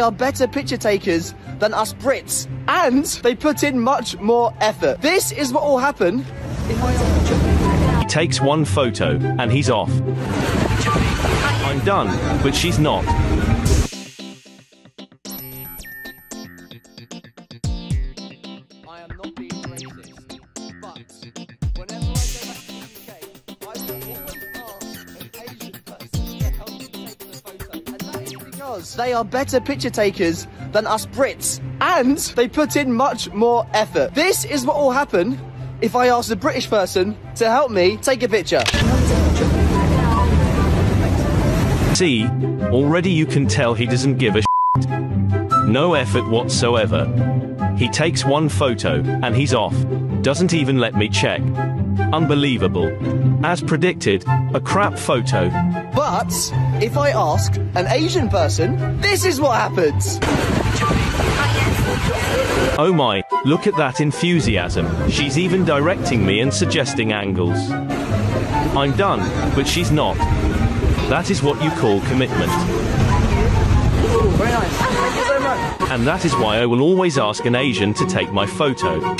are better picture takers than us Brits, and they put in much more effort. This is what will happen. He takes one photo and he's off. I'm done, but she's not. I am not being racist, but because they are better picture takers than us Brits, and they put in much more effort. This is what will happen if I ask a British person to help me take a picture. See, already you can tell he doesn't give a shit. No effort whatsoever. He takes one photo and he's off. Doesn't even let me check. Unbelievable. As predicted, a crap photo. But if I ask an Asian person, this is what happens. Oh my, look at that enthusiasm. She's even directing me and suggesting angles. I'm done, but she's not. That is what you call commitment. Very nice. Thank you so much. And that is why I will always ask an Asian to take my photo.